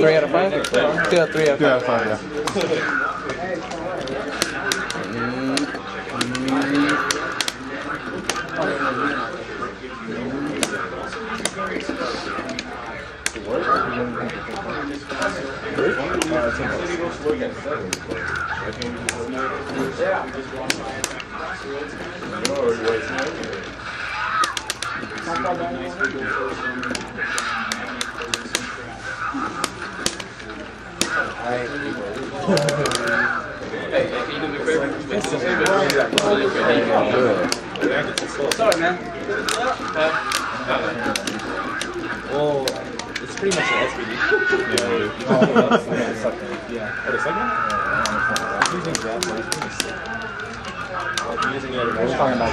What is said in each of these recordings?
Three out of five? Two out of three out of Two out five. of five, yeah. Sorry, man. Well, it's pretty much an SBD. Yeah. Oh, the second. Yeah. Oh, the second? Yeah. I'm using that, but it's pretty sick. I'm using it I was talking about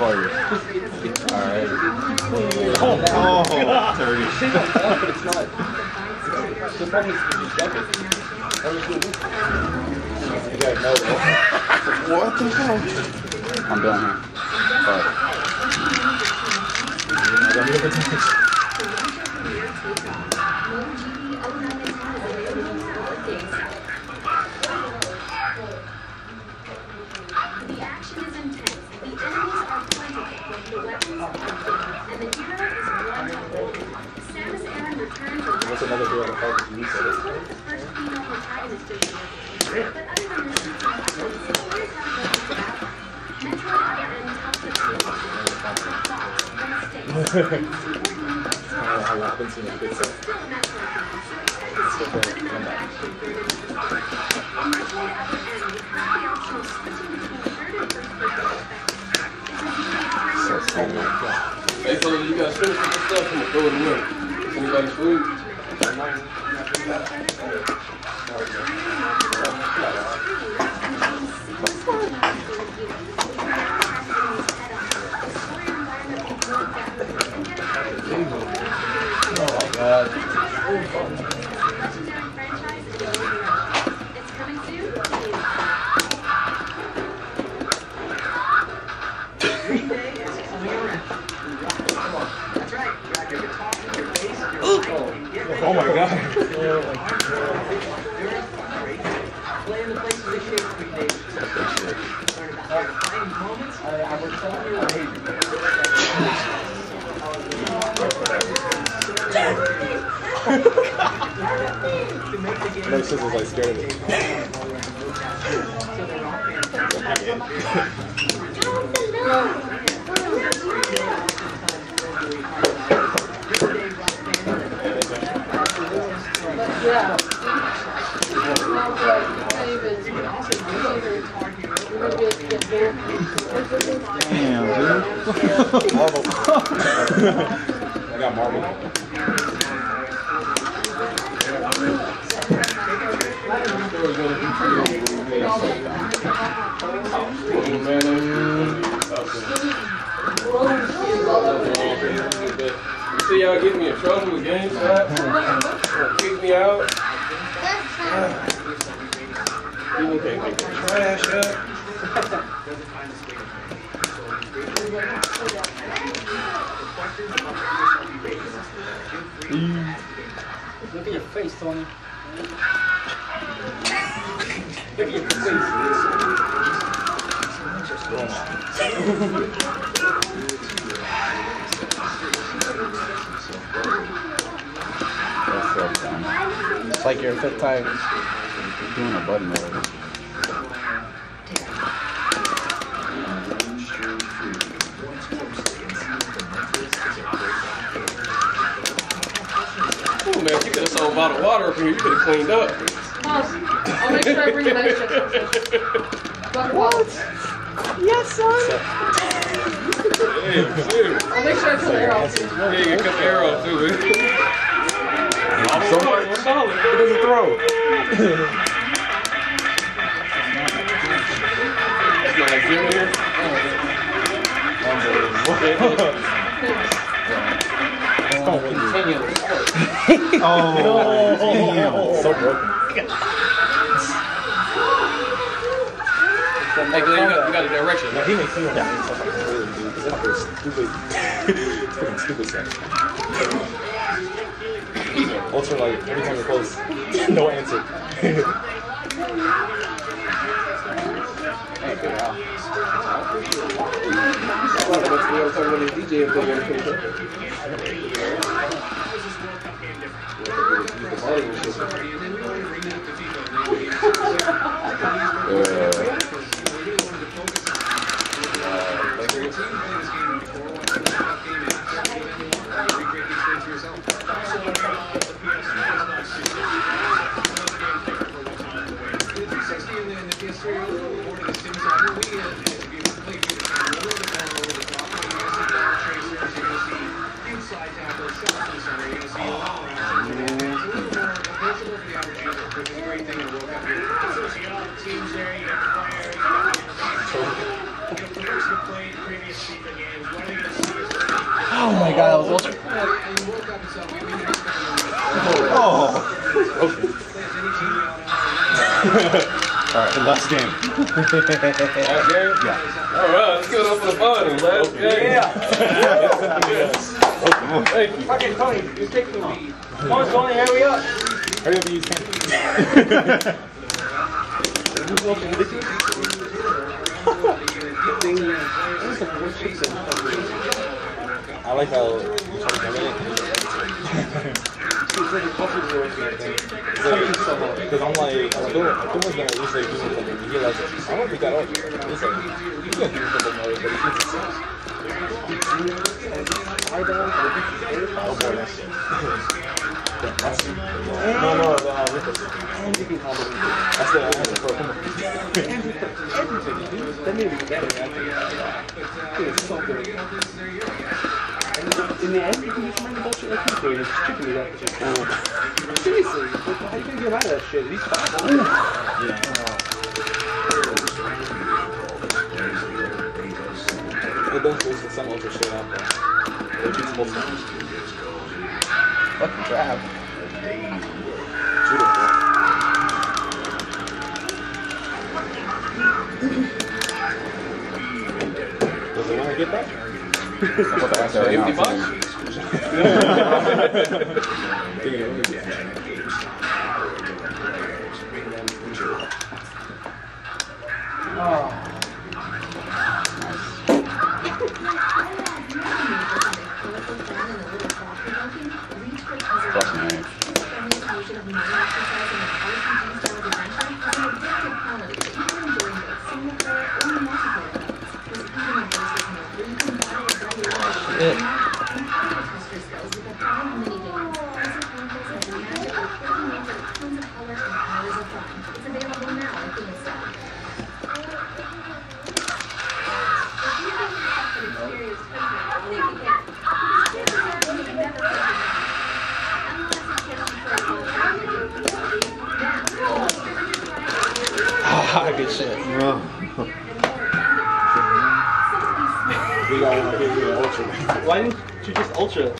it'll be- I'll for you. Alright. Oh, dirty. but it's not. The problem is you jump it. You gotta know though. What the hell? I'm done here. Sorry. Don't need to touch. The action is intense. The enemies are plentiful. The weapons are good. And the hero is one to hold. Samus Aran returned from What's another hero to fight with you? So the first female protagonist of the movie. But other than this, the stories have a good battle. Metroid Other M tells the tale of thoughts, mistakes, I don't know how I've been seeing a good set. still Metroid games. Still better to come back. In Metroid Other M, you have the option of switching between third and first person perspective. This is really friendly. Hey, so you with the stuff and throw it away. Is anybody food? It's No scissors, like scared of it. Damn, dude. Marble. I got marble. See y'all getting me in trouble with GameStop? Kick me out? Look at your face, Tony. Look at your face. That's so fun. It's like your fifth time. Doing a button already. Oh man, you could have sold bottled water up here. You could have cleaned up. Pause. I'll make sure I bring an extra. What? Yes, son. Hey. I'll make sure I kill the arrow. Yeah, you can cut the arrow too, man. Solid. It doesn't throw. Smell like beer in here? Oh, so broken. Glenn, you got, you got a direction. He makes me want like really, dude. Stupid. stupid stuff. Ultra, like, every time you're close, no answer. That's what I'm talking about the DJ up there. Oh my god, that was oh. ultra. Alright, last game. Yeah. All right, let's go up for the finals. Last game. Thank you. Fucking Tony, you're taking too. Come on, Tony, hurry up. Hurry up and use ten. I like how. Because I'm like, I'm I'm doing gonna usually do something. You hear like, I don't think that up. It's like, he's gonna do something more, but he thinks No, no, the, uh. That's the. Come on. That made me better, think. It's so good. In the you just remember bullshit like he's doing. It's chicken that shit. Seriously, how you gonna get out of that shit? He's fine. It does lose some ultra shit out there. It keeps both sides. Fucking crap. Does it want to get Potrebbe essere un po' Tutti Shit. It's available now at GameStop. Ah, good shit. We got Why didn't you just ultra?